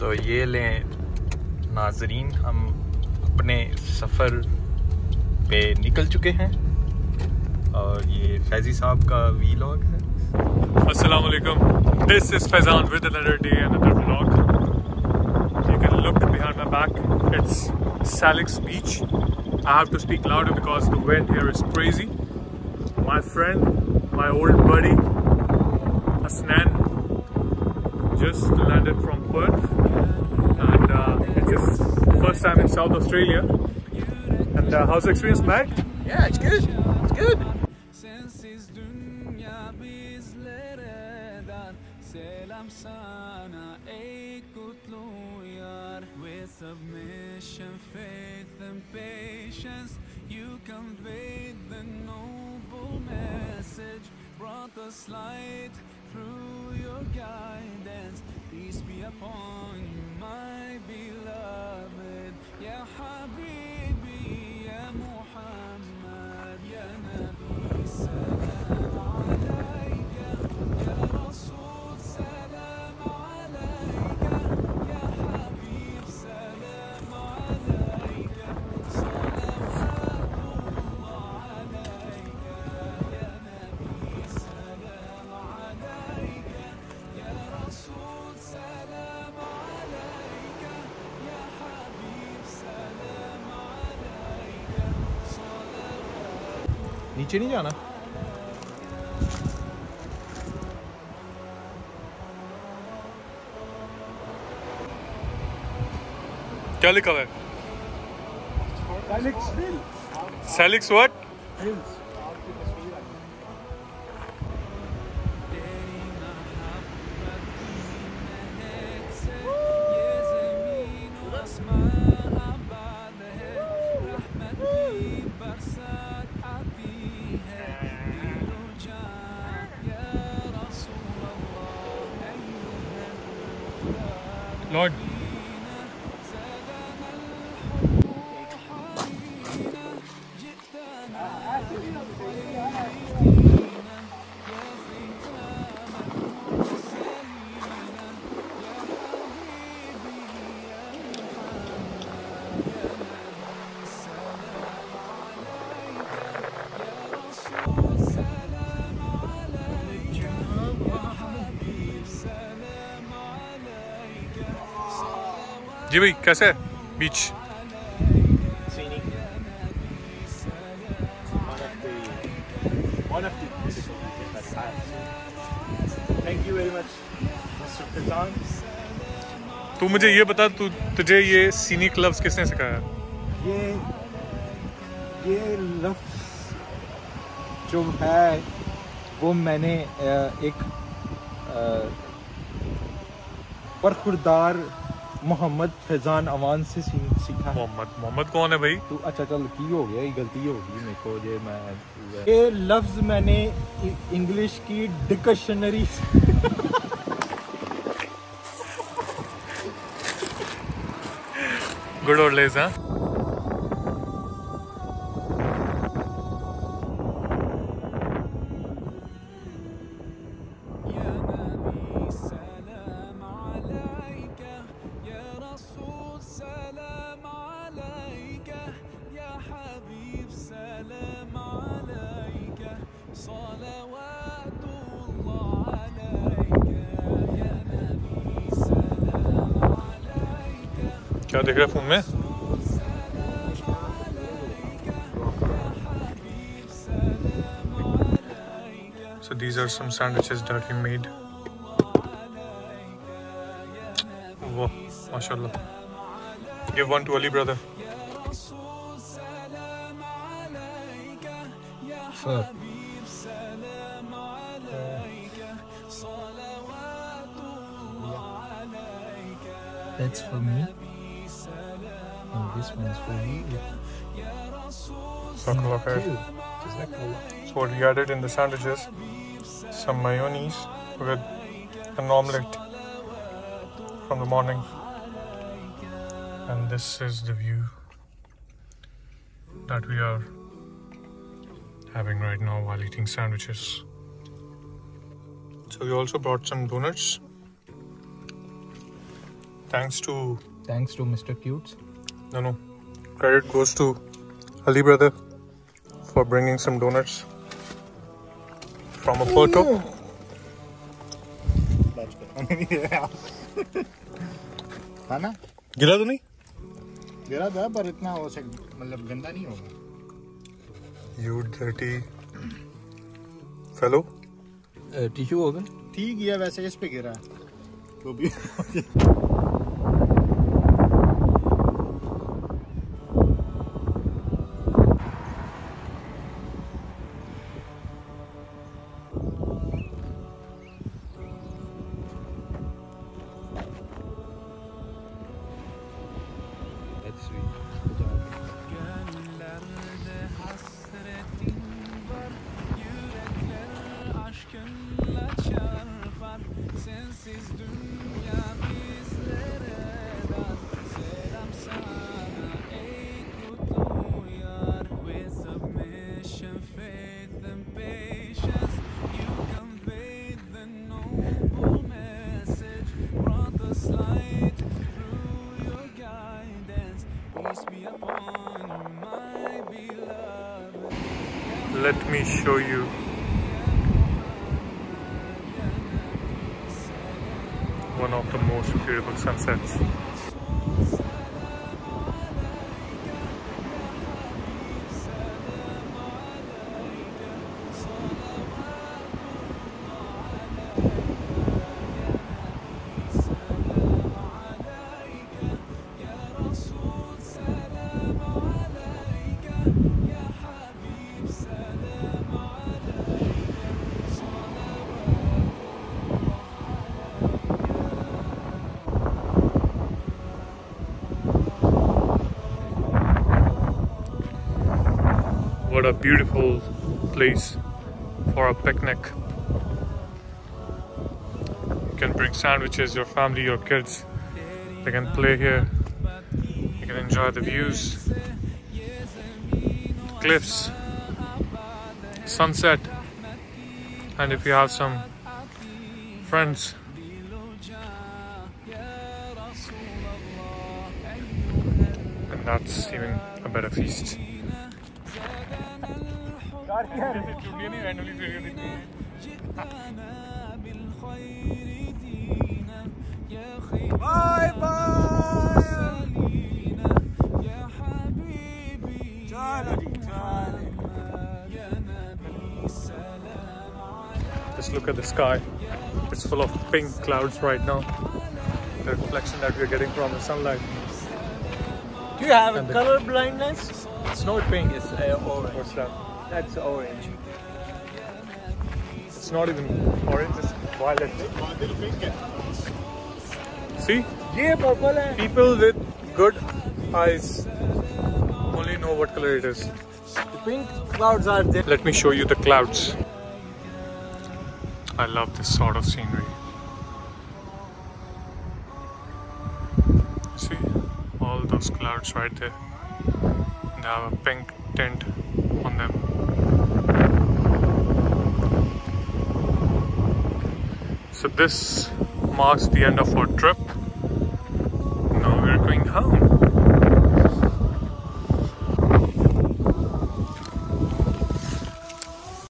तो ये लें नाजरीन हम अपने सफ़र पे निकल चुके हैं और ये फैज़ी साहब का वीलॉग है Assalamu alaikum. This is Faizan with another day, another vlog. You can look behind my back. It's Salix Beach. I have to speak louder because the wind here is crazy. My friend, my old buddy, Asnan, just landed from Perth, first time in South Australia. And uh, how's the experience, Matt? Yeah, it's good. It's good. Sensiz dünya bizlere dar Selam sana ey kutlu yar With submission, faith and patience You conveyed the noble message Brought us light through your guidance Peace be upon you my beloved 沿海。नीचे नहीं जाना। क्या लिखा हुआ है? Salix what? Lord. जी भाई कैसे है? बीच तू मुझे ये बता तू तुझे ये सीनिक लफ्ज किसने सिखाया? ये ये लफ्ज जो है वो मैंने एक परखुरदार मोहम्मद फैजान अवान से सीखा। मोहम्मद। मोहम्मद कौन है भाई? तू अच्छा चल की हो गया? ये गलती हो गई मेरे को ये मैं ये लफ्ज मैंने इंग्लिश की डिक्शनरी गुड ओल्ड डेज़ हाँ? क्या देख रहा है फोन में So these are some sandwiches that we made. Wow, mashallah. Give one to Ali brother. Sir That's for me. And this one is for you. So what we added in the sandwiches, some mayonnaise with an omelette from the morning. And this is the view that we are having right now while eating sandwiches. So we also brought some donuts Thanks to Thanks to Mr. Cutes. no no credit goes to Ali brother for bringing some donuts from a photo. था ना गिरा तो नहीं गिरा था पर इतना हो सक मतलब गंदा नहीं होगा You dirty fellow. टिश्यू होगा ठीक ही है वैसे इस पे गिरा है तो भी show you. One of the most beautiful sunsets. What a beautiful place for a picnic. You can bring sandwiches, your family, your kids. They can play here. You can enjoy the views, cliffs, sunset, and if you have some friends, and that's even a better feast. جئتنا بالخير دينا يا خير باي باي يا حبيبي يا نبي السلام عليك Just look at the sky. It's full of pink clouds right now. The reflection that we're getting from the sunlight. Do you have And the- color blindness? It's not pink, it's uh, orange. What's that? That's orange. It's not even orange, it's violet. See? ये purple. People with good eyes only know what color it is. The pink clouds are there. Let me show you the clouds. I love this sort of scenery. See all those clouds right there. They have a pink tint on them. So this marks the end of our trip. Now we're going home.